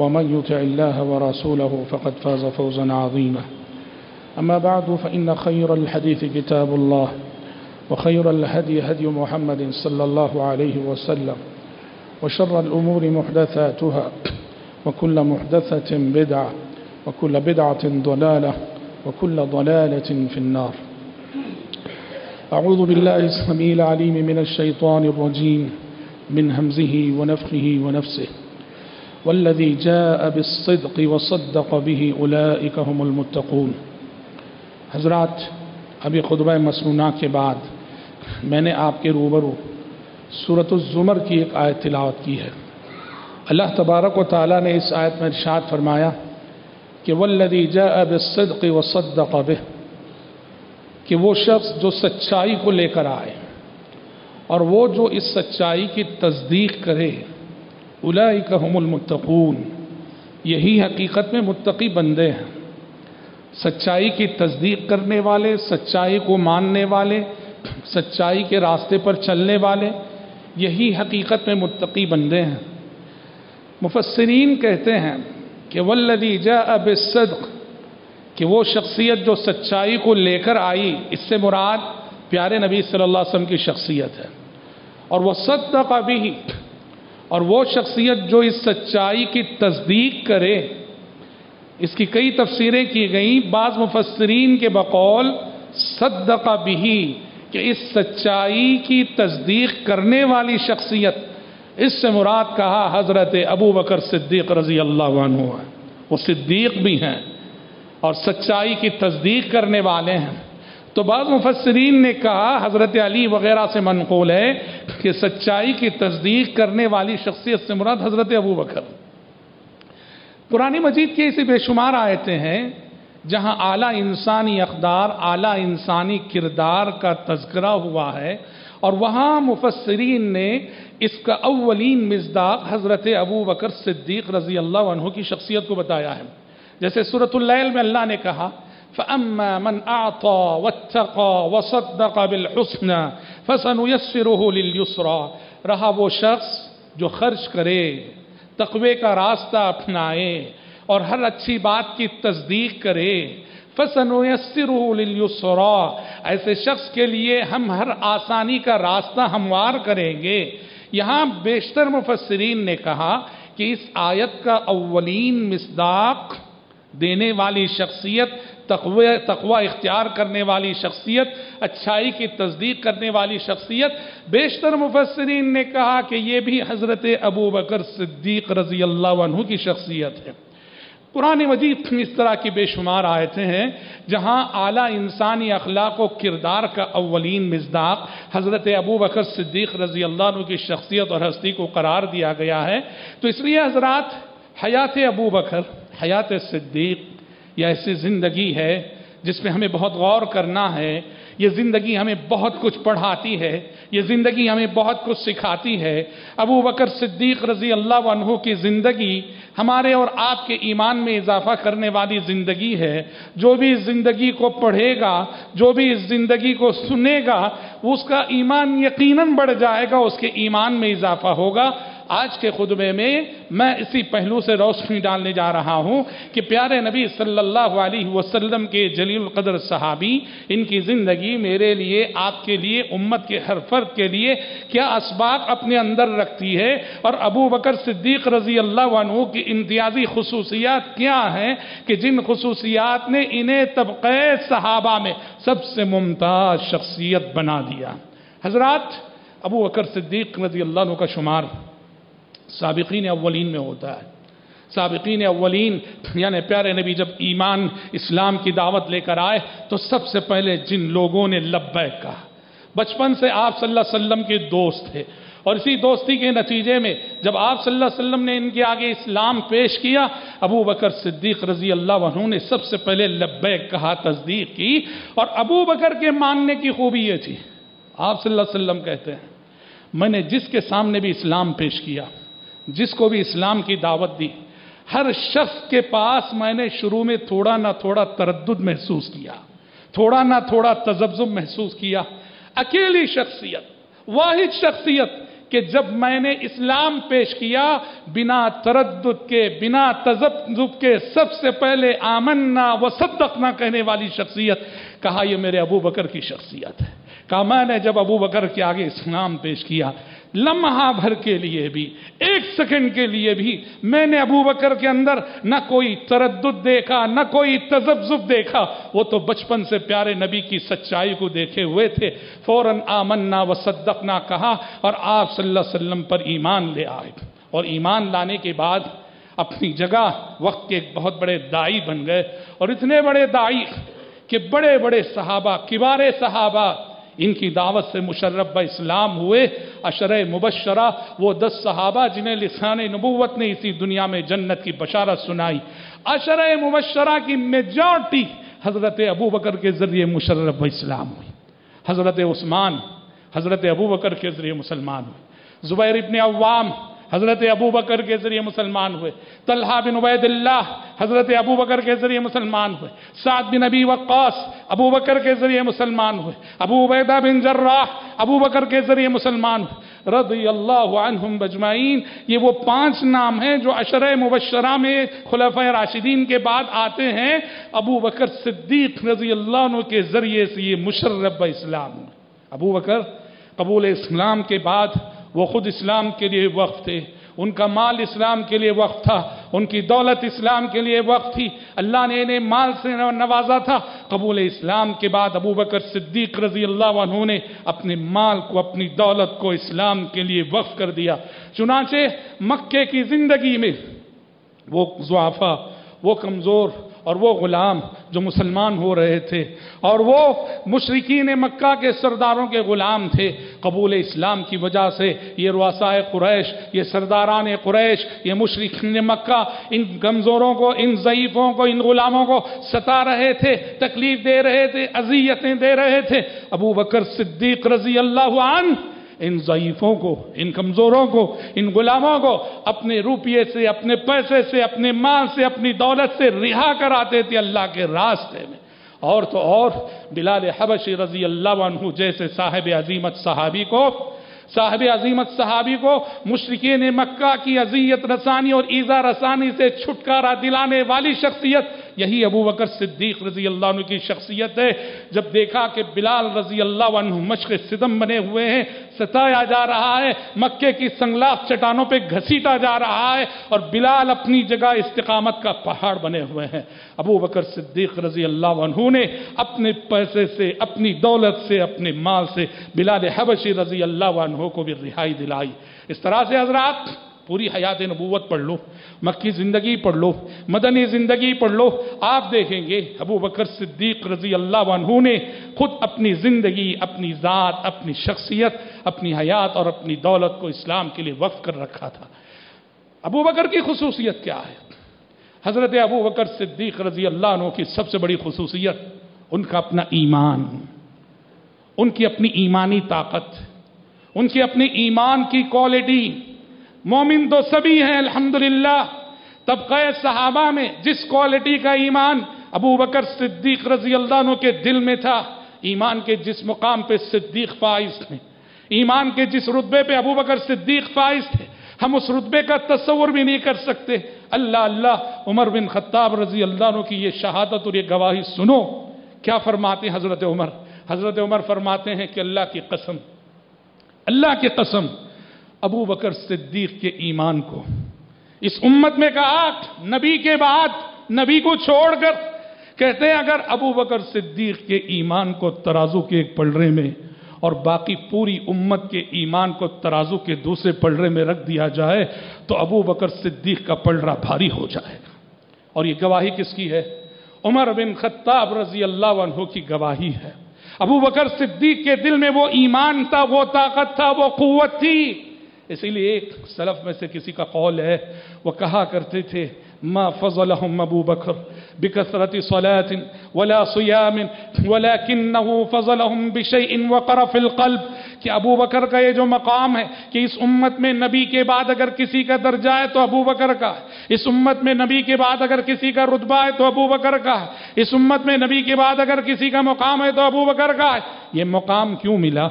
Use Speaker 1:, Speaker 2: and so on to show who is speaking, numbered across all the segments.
Speaker 1: ومن يطع الله ورسوله فقد فاز فوزا عظيما. أما بعد فإن خير الحديث كتاب الله وخير الهدي هدي محمد صلى الله عليه وسلم وشر الأمور محدثاتها وكل محدثة بدعة وكل بدعة ضلالة وكل ضلالة في النار. أعوذ بالله السميع العليم من الشيطان الرجيم من همزه ونفخه ونفسه. والذي جاء بالصدق وصدق به أولئك هم المتقون. حضرات، ابھی خطبہ مسنونہ کے بعد میں نے آپ کے روبرو صورت الزمر کی ایک آیت تلاوت کی ہے۔ اللہ تبارک و تعالیٰ نے اس آیت میں ارشاد فرمایا کہ والذی جاء بالصدق وصدق به، کہ وہ شخص جو سچائی کو لے کر آئے اور وہ جو اس سچائی کی تصدیق کرے اولئک هم المتقون۔ یہی حقیقت میں متقی بندے ہیں۔ سچائی کی تصدیق کرنے والے، سچائی کو ماننے والے، سچائی کے راستے پر چلنے والے، یہی حقیقت میں متقی بندے ہیں۔ مفسرین کہتے ہیں کہ والذی جاء بالصدق، کہ وہ شخصیت جو سچائی کو لے کر آئی، اس سے مراد پیارے نبی صلی اللہ علیہ وسلم کی شخصیت ہے۔ اور وہ صدق بھی اور وہ شخصیت جو اس سچائی کی تصدیق کرے، اس کی کئی تفسیریں کی گئیں، بعض مفسرین کے بقول صدق بھی کہ اس سچائی کی تصدیق کرنے والی شخصیت، اس سے مراد کہا حضرت ابو بکر صدیق رضی اللہ عنہ ہے وہ صدیق بھی ہیں اور سچائی کی تصدیق کرنے والے ہیں۔ تو بعض مفسرین نے کہا حضرت علی وغیرہ سے منقول ہے کہ سچائی کی تصدیق کرنے والی شخصیت سے مراد حضرت ابو بکر۔ قرآن مجید کی ایسی بے شمار آیتیں ہیں جہاں اعلیٰ انسانی اقدار، اعلیٰ انسانی کردار کا تذکرہ ہوا ہے اور وہاں مفسرین نے اس کا اولین مزداق حضرت ابو بکر صدیق رضی اللہ عنہ کی شخصیت کو بتایا ہے۔ جیسے صورت اللیل میں اللہ نے کہا فَأَمَّا مَنْ أَعْطَى وَاتَّقَى وَصَدَّقَ بِالْحُسْنَى فَسَنُيَسِّرُهُ لِلْيُسْرَى. رہا وہ شخص جو خرچ کرے، تقوی کا راستہ اپنائے اور ہر اچھی بات کی تصدیق کرے فَسَنُيَسِّرُهُ لِلْيُسْرَى. ایسے شخص کے لیے ہم ہر آسانی کا راستہ ہموار کریں گے۔ یہاں بیشتر مفسرین نے کہا کہ اس آیت کا اولین مصداق دینے والی شخصیت تقوی تقوی اختیار کرنے والی شخصیت، اچھائی کی تصدیق کرنے والی شخصیت. بیشتر مفسرین نے کہا کہ یہ بھی حضرت ابو بکر صدیق رضی اللہ عنہ کی شخصیت ہے. قرآن مجید اس طرح کی بے شمار آیتیں ہیں، جہاں اعلیٰ انسانی اخلاق و کردار کا اولین مزداق حضرت ابو بکر صدیق رضی اللہ عنہ کی شخصیت اور ہستی کو قرار دیا گیا ہے. تو اس لیے حضرات، حیات ابو بکر، حیات صدیق یہ ایسی زندگی ہے جس میں ہمیں بہت غور کرنا ہے، یہ زندگی ہمیں بہت کچھ پڑھاتی ہے، یہ زندگی ہمیں بہت کچھ سکھاتی ہے۔ ابو بکر صدیق رضی اللہ عنہ کی زندگی ہمارے اور آپ کے ایمان میں اضافہ کرنے والی زندگی ہے۔ جو بھی اس زندگی کو پڑھے گا، جو بھی اس زندگی کو سنے گا، اس کا ایمان یقیناً بڑھ جائے گا، اس کے ایمان میں اضافہ ہوگا۔ آج کے خطبے میں میں اسی پہلو سے روشنی ڈالنے جا رہا ہوں کہ پیارے نبی صلی اللہ علیہ وسلم کے جلیل القدر صحابی، ان کی زندگی میرے لیے، آپ کے لیے، امت کے ہر فرد کے لیے کیا اسباق اپنے اندر رکھتی ہے؟ اور ابو بکر صدیق رضی اللہ عنہ کی امتیازی خصوصیات کیا ہیں کہ جن خصوصیات نے انہیں طبقہ صحابہ میں سب سے ممتاز شخصیت بنا دیا؟ حضرات، ابو بکر صدیق رضی اللہ عنہ کا شمار سابقین اولین میں ہوتا ہے۔ سابقین اولین یعنی پیارے نبی، جب ایمان، اسلام کی دعوت لے کر آئے تو سب سے پہلے جن لوگوں نے لبیک کہا۔ بچپن سے آپ صلی اللہ علیہ وسلم کے دوست تھے۔ اور اسی دوستی کے نتیجے میں جب آپ صلی اللہ علیہ وسلم نے ان کے آگے اسلام پیش کیا، ابو بکر صدیق رضی اللہ عنہ نے سب سے پہلے لبیک کہا، تصدیق کی۔ اور ابو بکر کے ماننے کی خوبی یہ تھی۔ آپ صلی اللہ علیہ وسلم کہتے ہیں، میں نے جس کے سامنے بھی اسلام پیش کیا جس کو بھی اسلام کی دعوت دی۔ ہر شخص کے پاس میں نے شروع میں تھوڑا نہ تھوڑا تردد محسوس کیا، تھوڑا نہ تھوڑا تجزب محسوس کیا۔ اکیلی شخصیت، واحد شخصیت کہ جب میں نے اسلام پیش کیا، بنا تردد کے، بنا تجزب کے سب سے پہلے آمنا و صدقنا کہنے والی شخصیت۔ کہا، یہ میرے ابو بکر کی شخصیت ہے۔ کہا، میں نے جب ابو بکر کے آگے اسلام پیش کیا لمحہ بھر کے لیے بھی، ایک سیکنڈ کے لیے بھی میں نے ابو بکر کے اندر نہ کوئی تردد دیکھا، نہ کوئی تذبذب دیکھا۔ وہ تو بچپن سے پیارے نبی کی سچائی کو دیکھے ہوئے تھے۔ فوراً آمنا و صدقنا کہا اور آپ صلی اللہ علیہ وسلم پر ایمان لے آئے۔ اور ایمان لانے کے بعد اپنی جگہ وقت کے ایک بہت بڑے دائی بن گئے۔ اور اتنے بڑے دائی کہ بڑے بڑے صحابہ کبار صحابہ ان کی دعوت سے مشرف اسلام ہوئے اشر مبشرہ، وہ دس صحابہ جنہیں لسان نبوت نے اسی دنیا میں جنت کی بشارت سنائی۔ اشر مبشرہ کی میجارٹی حضرت ابو بکر کے ذریعے مشرف اسلام ہوئی۔ حضرت عثمان، حضرت ابو بکر کے ذریعے مسلمان ہوئے زبیر ابن عوام حضرت ابو بکر کے ذریعے مسلمان ہوئے، طلحہ بن عبید اللہ حضرت ابو بکر کے ذریعے مسلمان ہوئے، سعد بن ابی وقاص ابو بکر کے ذریعے مسلمان ہوئے، ابو عبیدہ بن جراح ابو بکر کے ذریعے مسلمان ہوئے۔ رضی اللہ عنہم بجمعین یہ وہ پانچ نام ہیں جو عشر مبشرہ میں خلفۂ راشدین کے بعد آتے ہیں۔ ابو بکر صدیق رضی اللہ عنہ کے ذریعے سے یہ مشرب اسلام ابو بکر قبول اسلام کے بعد وہ خود اسلام کے لیے وقف تھے۔ ان کا مال اسلام کے لیے وقف تھا۔ ان کی دولت اسلام کے لیے وقف تھی۔ اللہ نے انہیں مال سے نوازا تھا۔ قبول اسلام کے بعد ابو بکر صدیق رضی اللہ عنہ نے اپنے مال کو، اپنی دولت کو اسلام کے لیے وقف کر دیا۔ چنانچہ مکے کی زندگی میں وہ زعفہ وہ کمزور اور وہ غلام جو مسلمان ہو رہے تھے اور وہ مشرقین مکہ کے سرداروں کے غلام تھے۔ قبول اسلام کی وجہ سے یہ رواسائے قریش، یہ سرداران قریش، یہ مشرقین مکہ ان کمزوروں کو، ان ضعیفوں کو، ان غلاموں کو ستا رہے تھے، تکلیف دے رہے تھے، اذیتیں دے رہے تھے۔ ابو بکر صدیق رضی اللہ عنہ ان ضعیفوں کو، ان کمزوروں کو، ان غلاموں کو اپنے روپیے سے، اپنے پیسے سے، اپنے مال سے، اپنی دولت سے رہا کراتے تھے اللہ کے راستے میں۔ اور تو اور، بلال حبشی رضی اللہ عنہ جیسے صاحب عظیمت صحابی کو، صاحب عظیمت صحابی کو مشرقین مکہ کی عزیت رسانی اور ایزا رسانی سے چھٹکارا دلانے والی شخصیت یہی ابو بکر صدیق رضی اللہ عنہ کی شخصیت ہے۔ جب دیکھا کہ بلال رضی اللہ عنہ مشق صدم بنے ہوئے ہیں، ستایا جا رہا ہے، مکے کی سنگلاف چٹانوں پہ گھسیٹا جا رہا ہے اور بلال اپنی جگہ استقامت کا پہاڑ بنے ہوئے ہیں۔ ابو بکر صدیق رضی اللہ عنہ نے اپنے پیسے سے، اپنی دولت سے، اپنے مال سے بلال حبشی رضی اللہ عنہ کو بھی رہائی دلائی۔ اس طرح سے حضرات پوری حیات نبوت پڑھ لو، مکی زندگی پڑھ لو، مدنی زندگی پڑھ لو، آپ دیکھیں گے ابو بکر صدیق رضی اللہ عنہ نے خود اپنی زندگی، اپنی ذات، اپنی شخصیت، اپنی حیات اور اپنی دولت کو اسلام کے لیے وقف کر رکھا تھا۔ ابو بکر کی خصوصیت کیا ہے؟ حضرت ابو بکر صدیق رضی اللہ عنہ کی سب سے بڑی خصوصیت ان کا اپنا ایمان، ان کی اپنی ایمانی طاقت، ان کی اپنی ایمان کی کوالٹی مومن تو سبھی ہیں، الحمدللہ۔ طبقہ صحابہ میں جس کوالٹی کا ایمان ابو بکر صدیق رضی اللہ عنہ کے دل میں تھا، ایمان کے جس مقام پہ صدیق فائز تھے، ایمان کے جس رتبے پہ ابو بکر صدیق فائز تھے، ہم اس رتبے کا تصور بھی نہیں کر سکتے۔ اللہ اللہ، عمر بن خطاب رضی اللہ عنہ کی یہ شہادت اور یہ گواہی سنو۔ کیا فرماتے ہیں حضرت عمر؟ حضرت عمر فرماتے ہیں کہ اللہ کی قسم، اللہ کی قسم ابو بکر صدیق کے ایمان کو۔ اس امت میں کہا نبی کے بعد نبی کو چھوڑ کر کہتے ہیں اگر ابو بکر صدیق کے ایمان کو ترازو کے ایک پلڑے میں اور باقی پوری امت کے ایمان کو ترازو کے دوسرے پلڑے میں رکھ دیا جائے تو ابو بکر صدیق کا پلڑا بھاری ہو جائے۔ گا اور یہ گواہی کس کی ہے؟ عمر بن خطاب رضی اللہ عنہ کی گواہی ہے۔ ابو بکر صدیق کے دل میں وہ ایمان تھا، وہ طاقت تھا، وہ قوت تھی۔ اسی لیے ایک سلف میں سے کسی کا قول ہے، وہ کہا کرتے تھے، ما فضلهم ابو بکر بكثرة صلاة ولا صيام ولكنه فضلهم بشيء وقر في القلب. کہ ابو بکر کا یہ جو مقام ہے کہ اس امت میں نبی کے بعد اگر کسی کا درجہ ہے تو ابو بکر کا، اس امت میں نبی کے بعد اگر کسی کا رتبہ ہے تو ابو بکر کا ہے اس امت میں نبی کے بعد اگر کسی کا مقام ہے تو ابو بکر کا۔ ہے یہ مقام کیوں ملا؟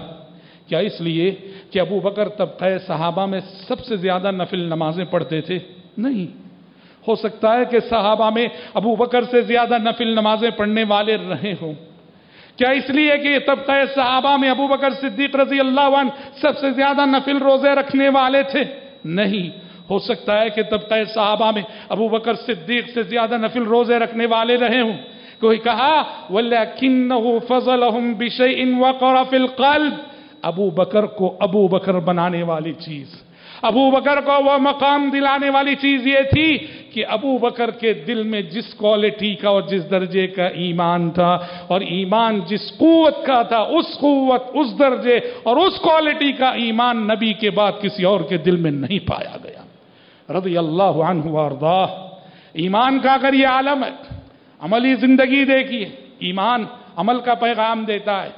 Speaker 1: کیا اس لیے کہ ابو بکر طبقہ صحابہ میں سب سے زیادہ نفل نمازیں پڑھتے تھے؟ نہیں۔ ہو سکتا ہے کہ صحابہ میں ابو بکر سے زیادہ نفل نمازیں پڑھنے والے رہے ہوں۔ کیا اس لیے کہ طبقہ صحابہ میں ابو بکر صدیق رضی اللہ عنہ سب سے زیادہ نفل روزے رکھنے والے تھے؟ نہیں۔ ہو سکتا ہے کہ طبقہ صحابہ میں ابو بکر صدیق سے زیادہ نفل روزے رکھنے والے رہے ہوں۔ کوئی کہا، وَلَكِنَّهُ فَضَلَهُمْ بِشَيْءٍ وَقَرَ فِي الْقَلْبِ ابو بکر کو ابو بکر بنانے والی چیز۔ ابو بکر کو وہ مقام دلانے والی چیز یہ تھی کہ ابو بکر کے دل میں جس کوالٹی کا اور جس درجے کا ایمان تھا اور ایمان جس قوت کا تھا، اس قوت، اس درجے اور اس کوالٹی کا ایمان نبی کے بعد کسی اور کے دل میں نہیں پایا گیا۔ رضی اللہ عنہ وارضاہ ایمان کا اگر یہ عالم ہے، عملی زندگی دیکھیے، ایمان عمل کا پیغام دیتا ہے۔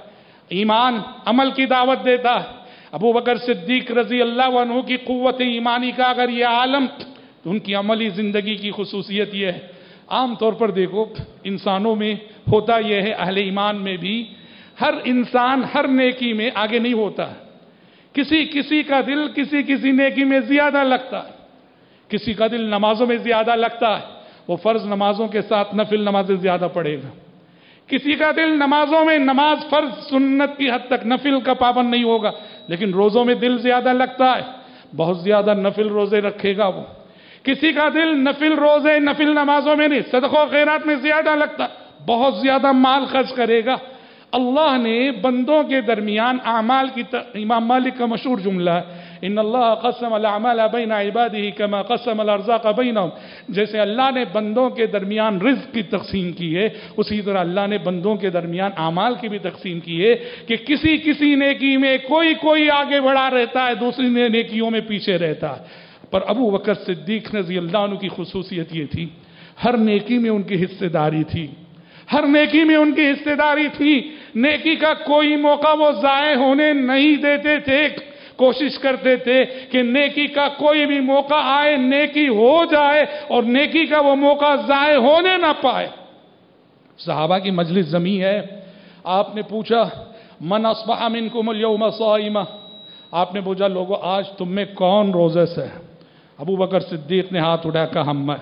Speaker 1: ایمان عمل کی دعوت دیتا ہے۔ ابو بکر صدیق رضی اللہ عنہ کی قوت ایمانی کا اگر یہ عالم، تو ان کی عملی زندگی کی خصوصیت یہ ہے۔ عام طور پر دیکھو، انسانوں میں ہوتا یہ ہے، اہل ایمان میں بھی ہر انسان ہر نیکی میں آگے نہیں ہوتا۔ کسی کسی کا دل کسی کسی نیکی میں زیادہ لگتا ہے۔ کسی کا دل نمازوں میں زیادہ لگتا ہے۔ وہ فرض نمازوں کے ساتھ نفل نمازیں زیادہ پڑھے گا۔ کسی کا دل نمازوں میں نماز فرض سنت کی حد تک نفل کا پابند نہیں ہوگا، لیکن روزوں میں دل زیادہ لگتا ہے، بہت زیادہ نفل روزے رکھے گا وہ۔ کسی کا دل نفل روزے، نفل نمازوں میں نہیں صدق و خیرات میں زیادہ لگتا، بہت زیادہ مال خرچ کرے گا۔ اللہ نے بندوں کے درمیان اعمال کی امام مالک کا مشہور جملہ ہے ان اللہ قسم الاعمال بین عباده کما قسم الارزاق بینهم جیسے اللہ نے بندوں کے درمیان رزق کی تقسیم کی ہے، اسی طرح اللہ نے بندوں کے درمیان اعمال کی بھی تقسیم کی ہے کہ کسی کسی نیکی میں کوئی کوئی آگے بڑھا رہتا ہے، دوسری نیکیوں میں پیچھے رہتا ہے۔ پر ابو بکر صدیق رضی اللہ عنہ کی خصوصیت یہ تھی، ہر نیکی میں ان کی حصے داری تھی۔ ہر نیکی میں ان کی حصے داری تھی۔ نیکی کا کوئی موقع وہ ضائع ہونے نہیں دیتے تھے۔ کوشش کرتے تھے کہ نیکی کا کوئی بھی موقع آئے، نیکی ہو جائے اور نیکی کا وہ موقع ضائع ہونے نہ پائے۔ صحابہ کی مجلس زمین ہے۔ آپ نے پوچھا، من اصبح منکم اليوم صائمہ؟ آپ نے پوچھا لوگوں آج تم میں کون روزے سے ہے؟ ابو بکر صدیق نے ہاتھ اٹھا کہا، ہم میں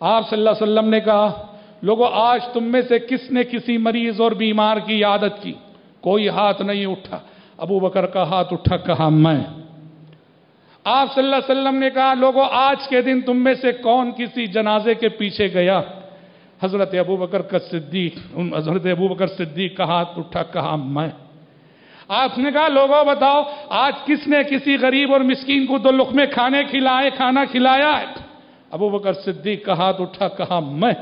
Speaker 1: آپ صلی اللہ علیہ وسلم نے کہا لوگوں آج تم میں سے کس نے کسی مریض اور بیمار کی عادت کی؟ کوئی ہاتھ نہیں اٹھا۔ ابو بکر کا ہاتھ اٹھا، کہا، میں۔ آپ صلی اللہ علیہ وسلم نے کہا لوگوں آج کے دن تم میں سے کون کسی جنازے کے پیچھے گیا؟ حضرت ابو بکر کا صدیق، حضرت ابو بکر صدیق کا ہاتھ اٹھا، کہا، میں۔ آپ نے کہا لوگوں بتاؤ، آج کس نے کسی غریب اور مسکین کو دو لقمے کھانے کھلائے، کھانا کھلایا ابو بکر صدیق کا ہاتھ اٹھا، کہا، میں۔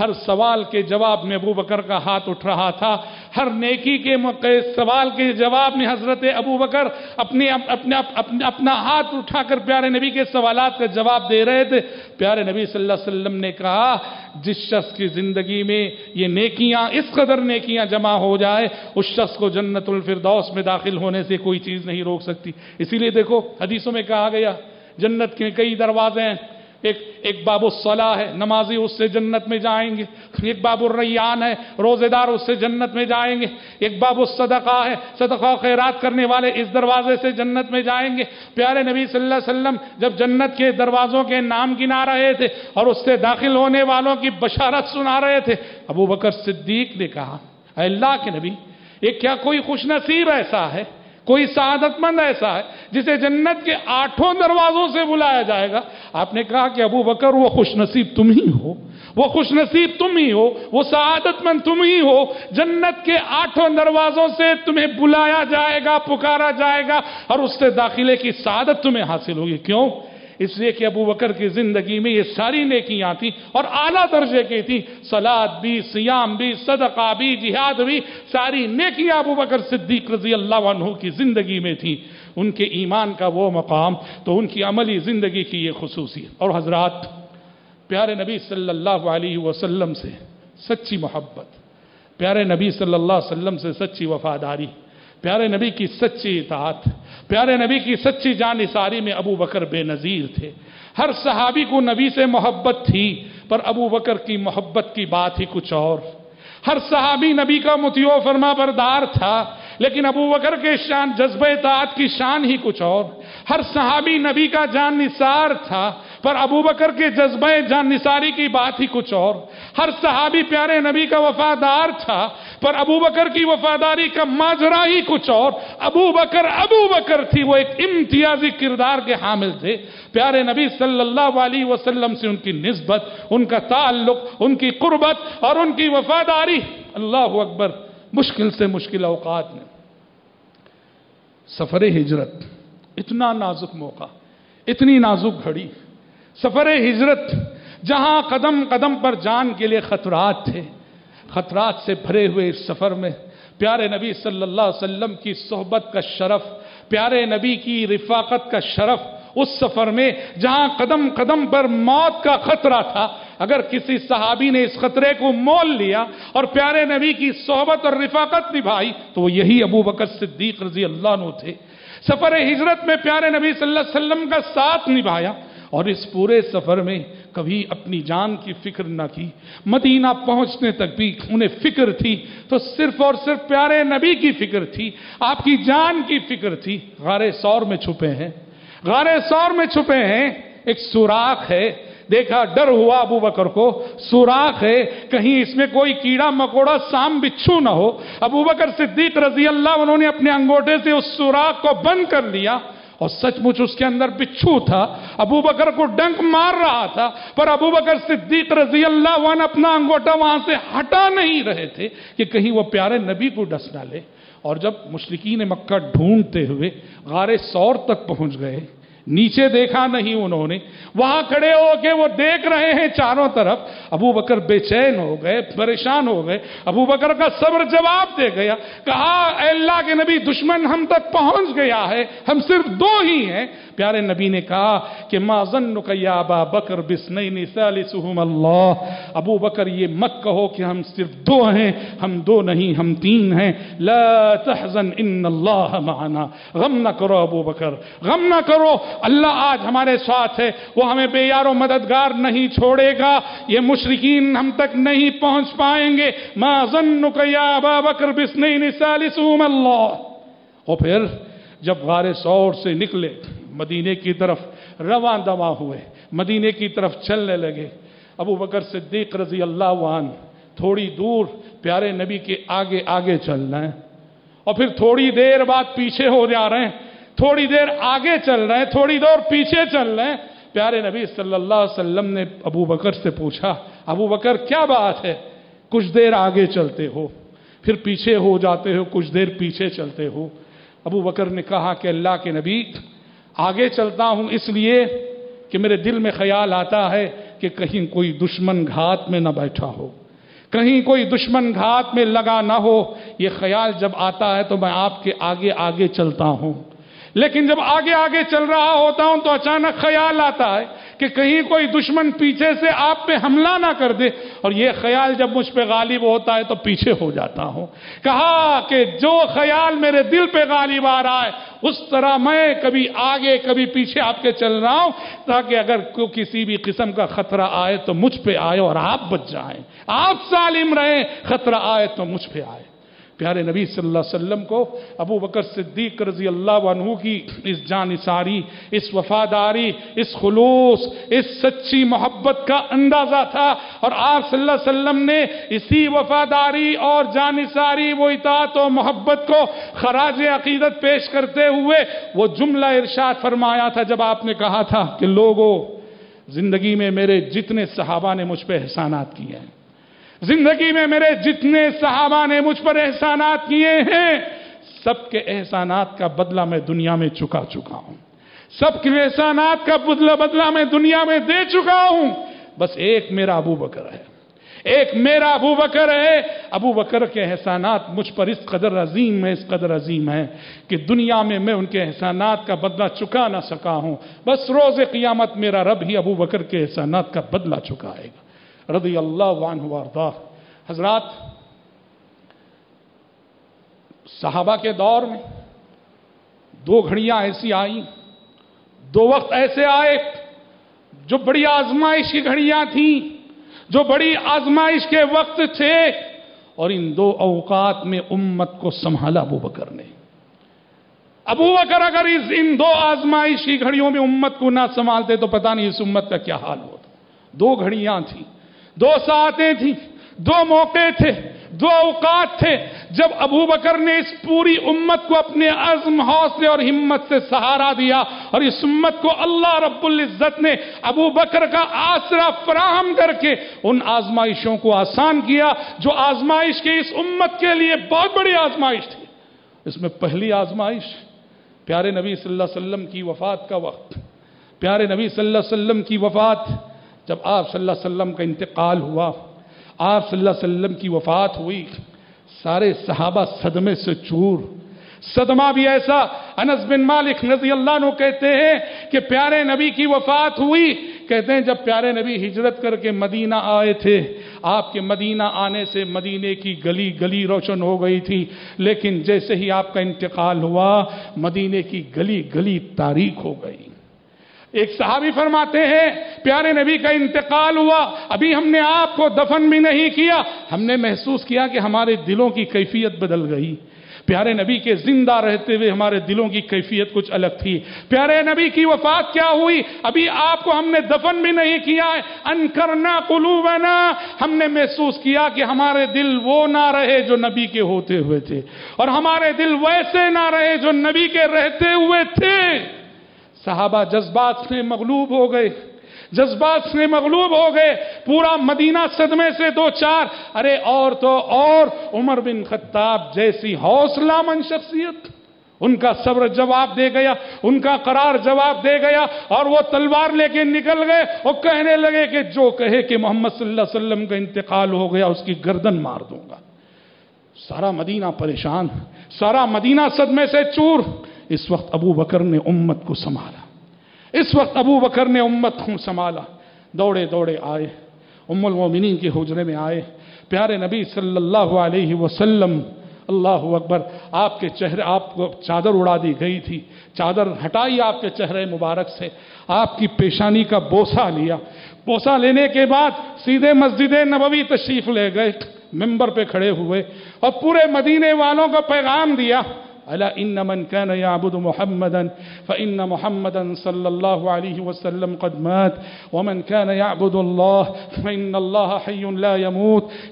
Speaker 1: ہر سوال کے جواب میں ابو بکر کا ہاتھ اٹھ رہا تھا۔ ہر نیکی کے سوال کے جواب میں حضرت ابو بکر اپنی اپنا ہاتھ اٹھا کر پیارے نبی کے سوالات کا جواب دے رہے تھے۔ پیارے نبی صلی اللہ علیہ وسلم نے کہا، جس شخص کی زندگی میں یہ نیکیاں اس قدر نیکیاں جمع ہو جائے، اس شخص کو جنت الفردوس میں داخل ہونے سے کوئی چیز نہیں روک سکتی۔ اسی لیے دیکھو، حدیثوں میں کہا گیا، جنت کے کئی دروازے ہیں۔ ایک ایک باب الصلاح ہے، نمازی اس سے جنت میں جائیں گے۔ ایک باب الریان ہے، روزے دار اس سے جنت میں جائیں گے۔ ایک باب الصدقہ ہے، صدقہ خیرات کرنے والے اس دروازے سے جنت میں جائیں گے۔ پیارے نبی صلی اللہ علیہ وسلم جب جنت کے دروازوں کے نام گنا رہے تھے اور اس سے داخل ہونے والوں کی بشارت سنا رہے تھے، ابو بکر صدیق نے کہا، اے اللہ کے نبی، یہ کیا کوئی خوش نصیب ایسا ہے؟ کوئی سعادت مند ایسا ہے جسے جنت کے آٹھوں دروازوں سے بلایا جائے گا؟ آپ نے کہا کہ ابو بکر، وہ خوش نصیب تم ہی ہو، وہ خوش نصیب تم ہی ہو، وہ سعادت مند تم ہی ہو، جنت کے آٹھوں دروازوں سے تمہیں بلایا جائے گا، پکارا جائے گا اور اس سے داخلے کی سعادت تمہیں حاصل ہوگی۔ کیوں؟ اس لیے کہ ابو بکر کی زندگی میں یہ ساری نیکیاں تھیں اور اعلیٰ درجے کی تھیں۔ سلاد بھی سیام بھی، صدقہ بھی، جہاد بھی، ساری نیکیاں ابو بکر صدیق رضی اللہ عنہ کی زندگی میں تھیں۔ ان کے ایمان کا وہ مقام تو ان کی عملی زندگی کی یہ خصوصیت۔ اور حضرات، پیارے نبی صلی اللہ علیہ وسلم سے سچی محبت، پیارے نبی صلی اللہ علیہ وسلم سے سچی وفاداری۔ پیارے نبی کی سچی اطاعت، پیارے نبی کی سچی جان ساری میں ابو بکر بے نظیر تھے۔ ہر صحابی کو نبی سے محبت تھی، پر ابو بکر کی محبت کی بات ہی کچھ اور۔ ہر صحابی نبی کا متیو فرما بردار تھا، لیکن ابو بکر کے شان، جذبہ اطاعت کی شان ہی کچھ اور۔ ہر صحابی نبی کا جان نثار تھا پر ابو بکر کے جذبہ جان نثاری کی بات ہی کچھ اور۔ ہر صحابی پیارے نبی کا وفادار تھا، پر ابو بکر کی وفاداری کا ماجرا ہی کچھ اور۔ ابو بکر ابو بکر تھی، وہ ایک امتیازی کردار کے حامل تھے۔ پیارے نبی صلی اللہ علیہ وسلم سے ان کی نسبت، ان کا تعلق، ان کی قربت اور ان کی وفاداری۔ اللہ اکبر، مشکل سے مشکل اوقات میں۔ سفر ہجرت، اتنا نازک موقع، اتنی نازک گھڑی۔ سفر ہجرت، جہاں قدم قدم پر جان کے لیے خطرات تھے، خطرات سے بھرے ہوئے اس سفر میں، پیارے نبی صلی اللہ علیہ وسلم کی صحبت کا شرف، پیارے نبی کی رفاقت کا شرف اس سفر میں، جہاں قدم قدم پر موت کا خطرہ تھا۔ اگر کسی صحابی نے اس خطرے کو مول لیا اور پیارے نبی کی صحبت اور رفاقت نبھائی، تو وہ یہی ابو بکر صدیق رضی اللہ عنہ تھے۔ سفر ہجرت میں پیارے نبی صلی اللہ علیہ وسلم کا ساتھ نبھایا۔ اور اس پورے سفر میں کبھی اپنی جان کی فکر نہ کی۔ مدینہ پہنچنے تک بھی انہیں فکر تھی تو صرف اور صرف پیارے نبی کی فکر تھی، آپ کی جان کی فکر تھی۔ غار سور میں چھپے ہیں۔ غار سور میں چھپے ہیں۔ ایک سوراخ ہے۔ دیکھا، ڈر ہوا ابو بکر کو۔ سوراخ ہے۔ کہیں اس میں کوئی کیڑا، مکوڑا سام بچھو نہ ہو۔ ابو بکر صدیق رضی اللہ انہوں نے اپنے انگوٹے سے اس سوراخ کو بند کر لیا۔ اور سچ مچ اس کے اندر بچھو تھا۔ ابو بکر کو ڈنک مار رہا تھا، پر ابو بکر صدیق رضی اللہ عنہ اپنا انگوٹا وہاں سے ہٹا نہیں رہے تھے کہ کہیں وہ پیارے نبی کو ڈس نہ لے اور جب مشرقین مکہ ڈھونڈتے ہوئے غار سور تک پہنچ گئے نیچے دیکھا نہیں انہوں نے۔ وہاں کھڑے ہو کے وہ دیکھ رہے ہیں چاروں طرف۔ ابو بکر بے چین ہو گئے، پریشان ہو گئے۔ ابو بکر کا صبر جواب دے گیا۔ کہا، اے اللہ کے نبی، دشمن ہم تک پہنچ گیا ہے۔ ہم صرف دو ہی ہیں۔ پیارے نبی نے کہا کہ ما ظنک یا ابا بکر بسنین ثالثہم اللہ۔ ابو بکر، یہ مت کہو کہ ہم صرف دو ہیں۔ ہم دو نہیں، ہم تین ہیں۔ لا تحزن ان اللہ معنا۔ غم نہ کرو ابو بکر۔ غم نہ کرو۔ اللہ آج ہمارے ساتھ ہے، وہ ہمیں بے یار و مددگار نہیں چھوڑے گا۔ یہ مشرقین ہم تک نہیں پہنچ پائیں گے۔ ما ظنک یا ابا بکر بسنین ثالثہم اللہ اور پھر جب غار سور سے نکلے، مدینے کی طرف روان دواں ہوئے، مدینے کی طرف چلنے لگے۔ ابو بکر صدیق رضی اللہ عنہ تھوڑی دور پیارے نبی کے آگے آگے چل رہے ہیں۔ اور پھر تھوڑی دیر بعد پیچھے ہو جا رہے ہیں۔ تھوڑی دیر آگے چل رہے ہیں، تھوڑی دور پیچھے چل رہے ہیں۔ پیارے نبی صلی اللہ علیہ وسلم نے ابو بکر سے پوچھا، ابو بکر، کیا بات ہے؟ کچھ دیر آگے چلتے ہو، پھر پیچھے ہو جاتے ہو، کچھ دیر پیچھے چلتے ہو۔ ابو بکر نے کہا کہ اللہ کے نبی، آگے چلتا ہوں اس لیے کہ میرے دل میں خیال آتا ہے کہ کہیں کوئی دشمن گھات میں نہ بیٹھا ہو، کہیں کوئی دشمن گھات میں لگا نہ ہو۔ یہ خیال جب آتا ہے تو میں آپ کے آگے آگے چلتا ہوں۔ لیکن جب آگے آگے چل رہا ہوتا ہوں تو اچانک خیال آتا ہے کہ کہیں کوئی دشمن پیچھے سے آپ پہ حملہ نہ کر دے اور یہ خیال جب مجھ پہ غالب ہوتا ہے تو پیچھے ہو جاتا ہوں۔ کہا کہ جو خیال میرے دل پہ غالب آ رہا ہے، اس طرح میں کبھی آگے، کبھی پیچھے آپ کے چل رہا ہوں تاکہ اگر کسی بھی قسم کا خطرہ آئے تو مجھ پہ آئے اور آپ بچ جائیں۔ آپ سالم رہیں، خطرہ آئے تو مجھ پہ آئے۔ پیارے نبی صلی اللہ علیہ وسلم کو ابو بکر صدیق رضی اللہ عنہ کی اس جانساری اس وفاداری، اس خلوص، اس سچی محبت کا اندازہ تھا اور آپ صلی اللہ علیہ وسلم نے اسی وفاداری اور جانساری و اطاعت و محبت کو خراج عقیدت پیش کرتے ہوئے وہ جملہ ارشاد فرمایا تھا جب آپ نے کہا تھا کہ لوگوں زندگی میں میرے جتنے صحابہ نے مجھ پہ احسانات کیے ہیں زندگی میں میرے جتنے صحابہ نے مجھ پر احسانات کیے ہیں، سب کے احسانات کا بدلہ میں دنیا میں چکا چکا ہوں۔ سب کے احسانات کا بدلہ بدلہ میں دنیا میں دے چکا ہوں۔ بس ایک میرا ابو بکر ہے۔ ایک میرا ابو بکر ہے۔ ابو بکر کے احسانات مجھ پر اس قدر عظیم ہے اس قدر عظیم ہے کہ دنیا میں میں ان کے احسانات کا بدلہ چکا نہ سکا ہوں۔ بس روز قیامت میرا رب ہی ابو بکر کے احسانات کا بدلہ چکائے گا۔ رضی اللہ عنہ وارضا حضرات، صحابہ کے دور میں دو گھڑیاں ایسی آئیں، دو وقت ایسے آئے جو بڑی آزمائش کی گھڑیاں تھیں، جو بڑی آزمائش کے وقت تھے، اور ان دو اوقات میں امت کو سنبھالا ابو بکر نے۔ ابو بکر اگر اس ان دو آزمائش کی گھڑیوں میں امت کو نہ سنبھالتے تو پتہ نہیں اس امت کا کیا حال ہوتا۔ دو گھڑیاں تھیں۔ دو ساتیں تھیں، دو موقع تھے، دو اوقات تھے۔ جب ابو بکر نے اس پوری امت کو اپنے عزم، حوصلے اور ہمت سے سہارا دیا اور اس امت کو اللہ رب العزت نے ابو بکر کا آسرا فراہم کر کے ان آزمائشوں کو آسان کیا، جو آزمائش کی اس امت کے لیے بہت بڑی آزمائش تھی۔ اس میں پہلی آزمائش، پیارے نبی صلی اللہ علیہ وسلم کی وفات کا وقت۔ پیارے نبی صلی اللہ علیہ وسلم کی وفات جب آپ صلی اللہ علیہ وسلم کا انتقال ہوا، آپ صلی اللہ علیہ وسلم کی وفات ہوئی، سارے صحابہ صدمے سے چور۔ صدمہ بھی ایسا، انس بن مالک رضی اللہ عنہ کہتے ہیں کہ پیارے نبی کی وفات ہوئی۔ کہتے ہیں جب پیارے نبی ہجرت کر کے مدینہ آئے تھے، آپ کے مدینہ آنے سے مدینے کی گلی گلی روشن ہو گئی تھی۔ لیکن جیسے ہی آپ کا انتقال ہوا، مدینے کی گلی گلی تاریخ ہو گئی۔ ایک صحابی فرماتے ہیں، پیارے نبی کا انتقال ہوا، ابھی ہم نے آپ کو دفن بھی نہیں کیا۔ ہم نے محسوس کیا کہ ہمارے دلوں کی کیفیت بدل گئی۔ پیارے نبی کے زندہ رہتے ہوئے ہمارے دلوں کی کیفیت کچھ الگ تھی۔ پیارے نبی کی وفات کیا ہوئی؟ ابھی آپ کو ہم نے دفن بھی نہیں کیا۔ ہے انکرنا قلوبنا۔ ہم نے محسوس کیا کہ ہمارے دل وہ نہ رہے جو نبی کے ہوتے ہوئے تھے، اور ہمارے دل ویسے نہ رہے جو نبی کے رہتے ہوئے تھے۔ صحابہ جذبات سے مغلوب ہو گئے۔ جذبات سے مغلوب ہو گئے۔ پورا مدینہ صدمے سے دو چار۔ ارے اور تو اور۔ عمر بن خطاب جیسی حوصلہ من شخصیت۔ ان کا صبر جواب دے گیا۔ ان کا قرار جواب دے گیا۔ اور وہ تلوار لے کے نکل گئے۔ اور کہنے لگے کہ جو کہے کہ محمد صلی اللہ علیہ وسلم کا انتقال ہو گیا، اس کی گردن مار دوں گا۔ سارا مدینہ پریشان۔ سارا مدینہ صدمے سے چور۔ اس وقت ابو بکر نے امت کو سنبھالا۔ اس وقت ابو بکر نے امت کو سنبھالا۔ دوڑے دوڑے آئے۔ ام المومنین کے حجرے میں آئے۔ پیارے نبی صلی اللہ علیہ وسلم، اللہ اکبر، آپ کے چہرے، آپ کو چادر اڑا دی گئی تھی۔ چادر ہٹائی آپ کے چہرے مبارک سے۔ آپ کی پیشانی کا بوسا لیا۔ بوسا لینے کے بعد سیدھے مسجد نبوی تشریف لے گئے۔ ممبر پہ کھڑے ہوئے اور پورے مدینے والوں کا پیغام دیا۔ ألا إن من كان يعبد محمدا فإن محمدا صلى الله عليه وسلم قد مات ومن كان يعبد الله فإن الله حي لا يموت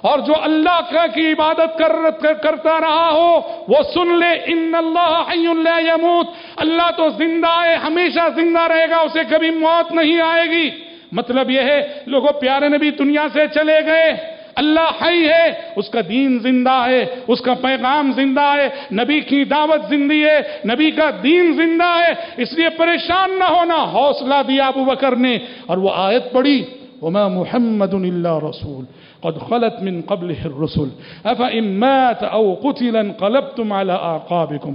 Speaker 1: اور جو اللہ کی عبادت کر کرتا رہا ہو، وہ سن لے، ان اللہ حی لا یموت۔ اللہ تو زندہ ہے، ہمیشہ زندہ رہے گا، اسے کبھی موت نہیں آئے گی۔ مطلب یہ ہے، لوگوں، پیارے نبی دنیا سے چلے گئے۔ اللہ حی ہے، اس کا دین زندہ ہے، اس کا پیغام زندہ ہے، نبی کی دعوت زندی ہے، نبی کا دین زندہ ہے۔ اس لیے پریشان نہ ہونا، حوصلہ دیا ابو بکر نے۔ اور وہ آیت پڑی وما محمد إلا رسول قد خلت من قبله الرسل أفإن مات أو قتل انقلبتم على أعقابكم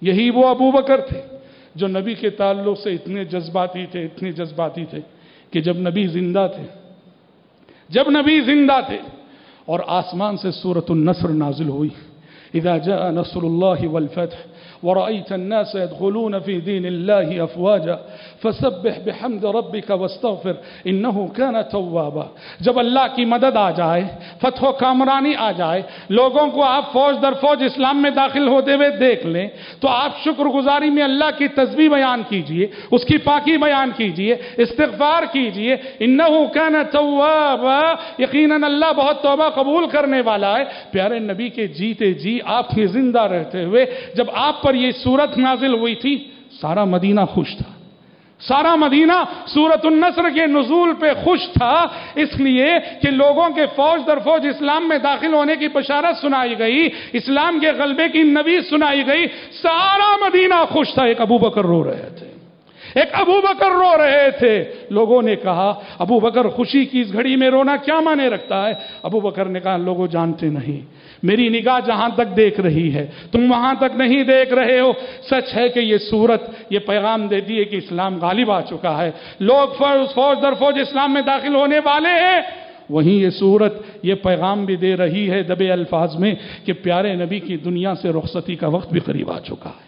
Speaker 1: یہی وہ ابو بکر تھے جو نبی کے تعلق سے اتنے جذباتی تھے، اتنے جذباتی تھے کہ جب نبی زندہ تھے، جب نبی زندہ تھے اور آسمان سے سورت النصر نازل ہوئی۔ اذا جاء نصر اللہ والفتح ورأيت الناس يدخلون في دين الله أفواجا، فسبح بحمد ربك واستغفر إنه كان توابا. جب اللہ کی مدد آ جائے، فتح و کامرانی آ جائے، لوگوں کو آپ فوج در فوج اسلام میں داخل ہوتے ہوئے دیکھ لیں، تو آپ شکر گزاری میں اللہ کی تسبیح بیان کیجیے، اس کی پاکی بیان کیجیے، استغفار کیجیے انہو کان توابا. یقیناً اللہ بہت توبہ قبول کرنے والا ہے۔ پیارے نبی کے جیتے جی آپ کے زندہ رہتے ہوئے، جب آپ پر یہ صورت نازل ہوئی تھی، سارا مدینہ خوش تھا۔ سارا مدینہ سورت النصر کے نزول پہ خوش تھا، اس لیے کہ لوگوں کے فوج در فوج اسلام میں داخل ہونے کی بشارت سنائی گئی، اسلام کے غلبے کی نبی سنائی گئی، سارا مدینہ خوش تھا۔ ایک ابو بکر رو رہے تھے۔ ایک ابو بکر رو رہے تھے۔ لوگوں نے کہا، ابو بکر خوشی کی اس گھڑی میں رونا کیا مانے رکھتا ہے؟ ابو بکر نے کہا، لوگوں جانتے نہیں۔ میری نگاہ جہاں تک دیکھ رہی ہے، تم وہاں تک نہیں دیکھ رہے ہو۔ سچ ہے کہ یہ صورت، یہ پیغام دیتی ہے کہ اسلام غالب آ چکا ہے۔ لوگ فوج در فوج اسلام میں داخل ہونے والے ہیں۔ وہیں یہ صورت، یہ پیغام بھی دے رہی ہے دبے الفاظ میں کہ پیارے نبی کی دنیا سے رخصتی کا وقت بھی قریب آ چکا ہے۔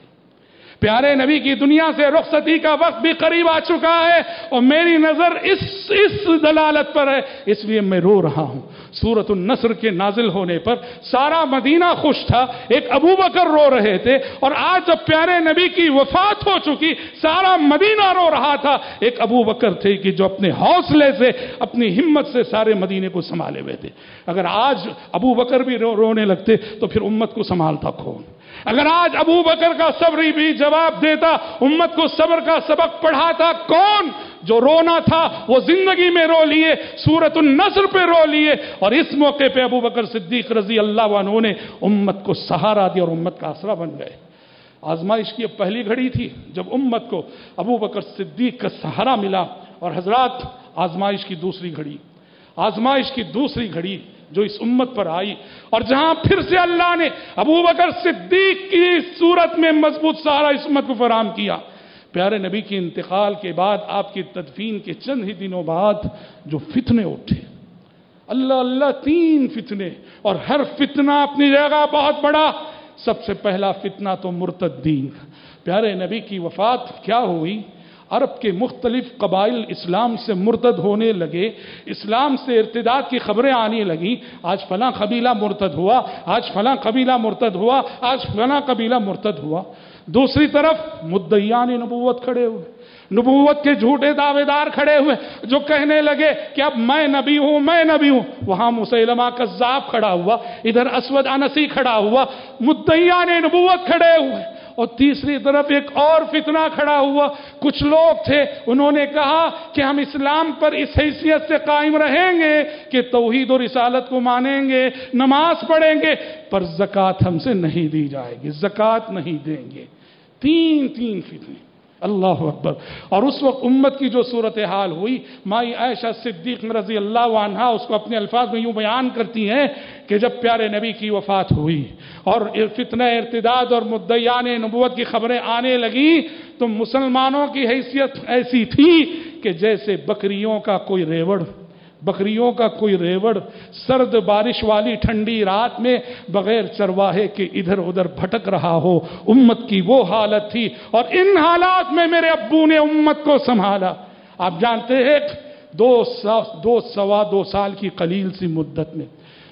Speaker 1: پیارے نبی کی دنیا سے رخصتی کا وقت بھی قریب آ چکا ہے اور میری نظر اس اس دلالت پر ہے۔ اس لیے میں رو رہا ہوں۔ سورت النصر کے نازل ہونے پر سارا مدینہ خوش تھا۔ ایک ابو بکر رو رہے تھے اور آج جب پیارے نبی کی وفات ہو چکی، سارا مدینہ رو رہا تھا۔ ایک ابو بکر تھے کہ جو اپنے حوصلے سے، اپنی ہمت سے سارے مدینے کو سنبھالے ہوئے تھے۔ اگر آج ابو بکر بھی رونے لگتے تو پھر امت کو سنبھالتا کون؟ اگر آج ابو بکر کا صبری بھی جواب دیتا، امت کو صبر کا سبق پڑھاتا، کون جو رونا تھا، وہ زندگی میں رو لیے سورت النصر پہ رو لیے۔ اور اس موقع پہ ابو بکر صدیق رضی اللہ عنہ نے امت کو سہارا دیا اور امت کا آسرا بن گئے۔ آزمائش کی پہلی گھڑی تھی، جب امت کو ابو بکر صدیق کا سہارا ملا اور حضرات، آزمائش کی دوسری گھڑی۔ آزمائش کی دوسری گھڑی جو اس امت پر آئی اور جہاں پھر سے اللہ نے ابو بکر صدیق کی صورت میں مضبوط سہارا اس امت کو فراہم کیا۔ پیارے نبی کے انتقال کے بعد آپ کی تدفین کے چند ہی دنوں بعد جو فتنے اٹھے۔ اللہ اللہ، تین فتنے اور ہر فتنہ اپنی جگہ بہت بڑا۔ سب سے پہلا فتنہ تو مرتدین۔ پیارے نبی کی وفات کیا ہوئی؟ عرب کے مختلف قبائل اسلام سے مرتد ہونے لگے، اسلام سے ارتداد کی خبریں آنے لگیں، آج فلاں قبیلہ مرتد ہوا، آج فلاں قبیلہ مرتد ہوا، آج فلاں قبیلہ مرتد ہوا۔ دوسری طرف مدعیان نبوت کھڑے ہوئے، نبوت کے جھوٹے دعوے دار کھڑے ہوئے، جو کہنے لگے کہ اب میں نبی ہوں، میں نبی ہوں، وہاں مسلمہ کذاب کھڑا ہوا، ادھر اسود انسی کھڑا ہوا، مدعیان نبوت کھڑے ہوئے۔ اور تیسری طرف ایک اور فتنہ کھڑا ہوا۔ کچھ لوگ تھے، انہوں نے کہا کہ ہم اسلام پر اس حیثیت سے قائم رہیں گے کہ توحید اور رسالت کو مانیں گے، نماز پڑھیں گے، پر زکوٰۃ ہم سے نہیں دی جائے گی، زکوٰۃ نہیں دیں گے۔ تین تین فتنے۔ اللہ اکبر۔ اور اس وقت امت کی جو صورتحال ہوئی، مائی عائشہ صدیق رضی اللہ عنہ اس کو اپنے الفاظ میں یوں بیان کرتی ہیں کہ جب پیارے نبی کی وفات ہوئی اور فتنہ ارتداد اور مدیان نبوت کی خبریں آنے لگیں، تو مسلمانوں کی حیثیت ایسی تھی کہ جیسے بکریوں کا کوئی ریوڑ بکریوں کا کوئی ریوڑ، سرد بارش والی ٹھنڈی رات میں بغیر چرواہے کے ادھر ادھر بھٹک رہا ہو۔ امت کی وہ حالت تھی اور ان حالات میں میرے ابو نے امت کو سنبھالا۔ آپ جانتے ہیں دو سوا دو سال کی قلیل سی مدت میں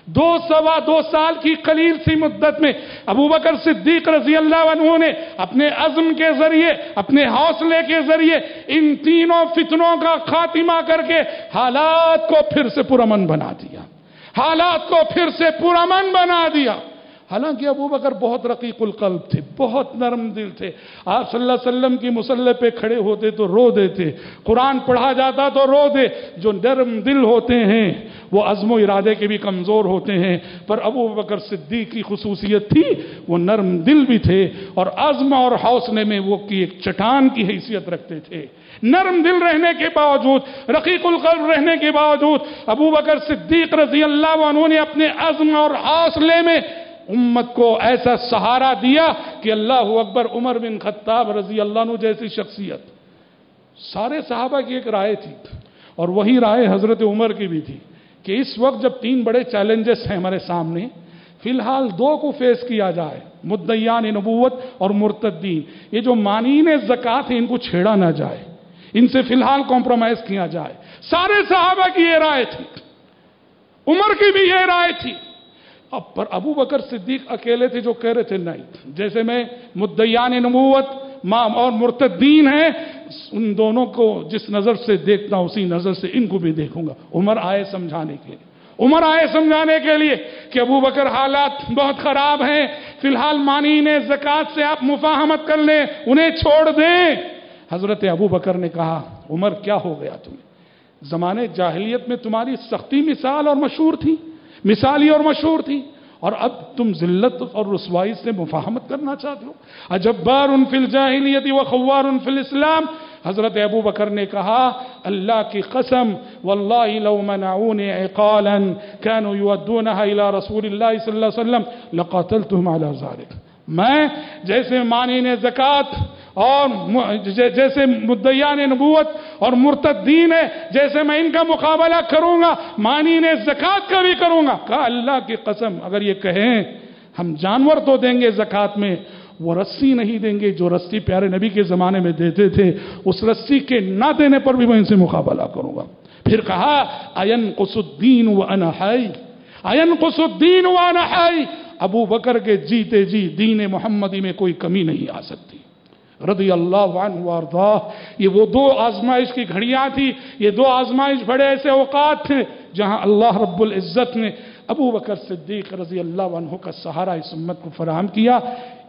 Speaker 1: دو سوا دو سال کی قلیل سی مدت میں ابو بکر صدیق رضی اللہ عنہ نے اپنے عزم کے ذریعے، اپنے حوصلے کے ذریعے ان تینوں فتنوں کا خاتمہ کر کے حالات کو پھر سے پرامن بنا دیا۔ حالات کو پھر سے پرامن بنا دیا۔ حالانکہ ابو بکر بہت رقیق القلب تھے، بہت نرم دل تھے۔ آپ صلی اللہ علیہ وسلم کی مسلح پہ کھڑے ہوتے تو رو دیتے، قرآن پڑھا جاتا تو رو دے۔ جو نرم دل ہوتے ہیں، وہ عزم و ارادے کے بھی کمزور ہوتے ہیں۔ پر ابو بکر صدیق کی خصوصیت تھی، وہ نرم دل بھی تھے اور عزم اور حوصلے میں وہ کی ایک چٹان کی حیثیت رکھتے تھے۔ نرم دل رہنے کے باوجود، رقیق القلب رہنے کے باوجود، ابو بکر صدیق رضی اللہ عنہ نے اپنے عزم اور حوصلے میں امت کو ایسا سہارا دیا کہ اللہ اکبر عمر بن خطاب رضی اللہ عنہ جیسی شخصیت۔ سارے صحابہ کی ایک رائے تھی اور وہی رائے حضرت عمر کی بھی تھی کہ اس وقت جب تین بڑے چیلنجز ہیں ہمارے سامنے، فی الحال دو کو فیس کیا جائے مدیان نبوت اور مرتدین۔ یہ جو مانین زکات ہیں، ان کو چھیڑا نہ جائے۔ ان سے فی الحال کمپرومائز کیا جائے۔ سارے صحابہ کی یہ رائے تھی۔ عمر کی بھی یہ رائے تھی۔ اب پر ابو بکر صدیق اکیلے تھے جو کہہ رہے تھے نہیں۔ جیسے میں مدیان نبوت اور مرتدین ہیں، ان دونوں کو جس نظر سے دیکھتا ہوں، اسی نظر سے ان کو بھی دیکھوں گا۔ عمر آئے سمجھانے کے لیے۔ عمر آئے سمجھانے کے لیے کہ ابو بکر حالات بہت خراب ہیں۔ فی الحال مانین زکات سے آپ مفاہمت کر لیں، انہیں چھوڑ دیں۔ حضرت ابو بکر نے کہا، عمر، کیا ہو گیا تمہیں؟ زمانے جاہلیت میں تمہاری سختی مثال اور مشہور تھی۔ مثالی اور مشہور تھی اور اب تم ذلت اور رسوائی سے مفاہمت کرنا چاہتے ہو اجبار ان فی الجاہلیت و خوار ان فی الاسلام حضرت ابو بکر نے کہا اللہ کی قسم واللہ لو منعون عقالا كانوا يودونها الى رسول اللہ صلی اللہ علیہ وسلم لقاتلتهم جیسے اور جیسے مدیان نبوت اور مرتدین ہے، جیسے میں ان کا مقابلہ کروں گا مانین زکات کا بھی کروں گا۔ کہا، اللہ کی قسم، اگر یہ کہیں، ہم جانور تو دیں گے زکات میں، وہ رسی نہیں دیں گے جو رسی پیارے نبی کے زمانے میں دیتے تھے، اس رسی کے نہ دینے پر بھی میں ان سے مقابلہ کروں گا۔ پھر کہا، این قصدین و انحائی این قصدین و انحائی ابو بکر کے جیتے جی دین محمدی میں کوئی کمی نہیں آ سکتی۔ رضی اللہ عنہ وارضاہ یہ وہ دو آزمائش کی گھڑیاں تھی یہ دو آزمائش بڑے ایسے اوقات تھے جہاں اللہ رب العزت نے ابو بکر صدیق رضی اللہ عنہ کا سہارا اس امت کو فراہم کیا۔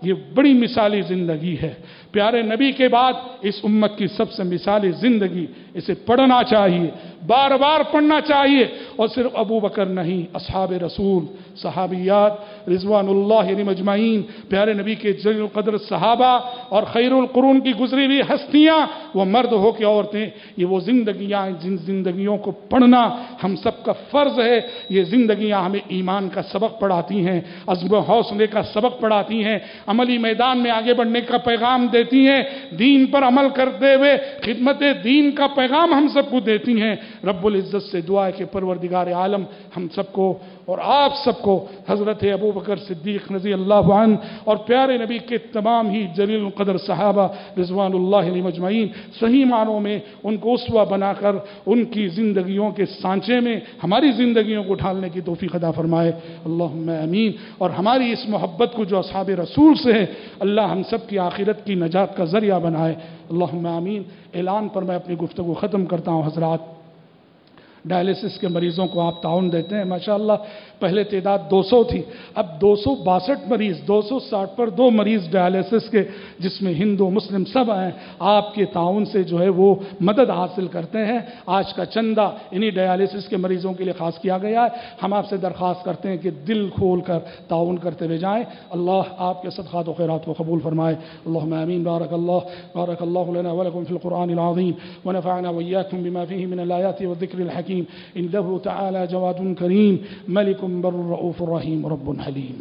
Speaker 1: یہ بڑی مثالی زندگی ہے۔ پیارے نبی کے بعد اس امت کی سب سے مثالی زندگی، اسے پڑھنا چاہیے، بار بار پڑھنا چاہیے۔ اور صرف ابو بکر نہیں، اصحاب رسول، صحابیات، رضوان اللہ مجمعین، پیارے نبی کے جل القدر صحابہ اور خیر القرون کی گزری ہوئی ہستیاں وہ مرد ہو کے عورتیں۔ یہ وہ زندگیاں جن زندگیوں کو پڑھنا ہم سب کا فرض ہے۔ یہ زندگیاں ہمیں ایمان کا سبق پڑھاتی ہیں، عزم و حوصلے کا سبق پڑھاتی ہیں۔ عملی میدان میں آگے بڑھنے کا پیغام دیتی ہیں، دین پر عمل کرتے ہوئے خدمت دین کا پیغام ہم سب کو دیتی ہیں۔ رب العزت سے دعا ہے کہ پروردگار عالم ہم سب کو اور آپ سب کو حضرت ابو بکر صدیق نزی اللہ عنہ اور پیارے نبی کے تمام ہی جلیل القدر صحابہ رضوان اللہ علیہ مجمعین، صحیح معنوں میں ان کو اسوہ بنا کر ان کی زندگیوں کے سانچے میں، ہماری زندگیوں کو ڈھالنے کی توفیق ادا فرمائے۔ اللہم امین اور ہماری اس محبت کو جو اصحاب رسول سے ہے اللہ ہم سب کی آخرت کی نجات کا ذریعہ بنائے۔ اللہم امین اعلان پر میں اپنی گفتگو ختم کرتا ہوں، حضرات۔ ڈائلسس کے مریضوں کو آپ تعاون دیتے ہیں۔ ماشاءاللہ، پہلے تعداد دو سو تھی، اب دو سو باسٹھ مریض، دو سو ساٹھ پر دو مریض ڈائلسس کے، جس میں ہندو، مسلم سب ہیں۔ آپ کے تعاون سے جو ہے وہ مدد حاصل کرتے ہیں۔ آج کا چندہ انہی ڈائلسس کے مریضوں کے لیے خاص کیا گیا ہے۔ ہم آپ سے درخواست کرتے ہیں کہ دل کھول کر تعاون کرتے ہوئے جائیں۔ اللہ آپ کے صدقات و خیرات کو قبول فرمائے۔ اللہم امین بارک اللہ بارک اللہ لنا ولکم فی القرآن العظیم۔ ونفعنا ویاکم بما فیہ من الآیات والذکر الحکیم۔ حكيم إنه تعالى جواد كريم ملك بر رؤوف رحيم رب حليم.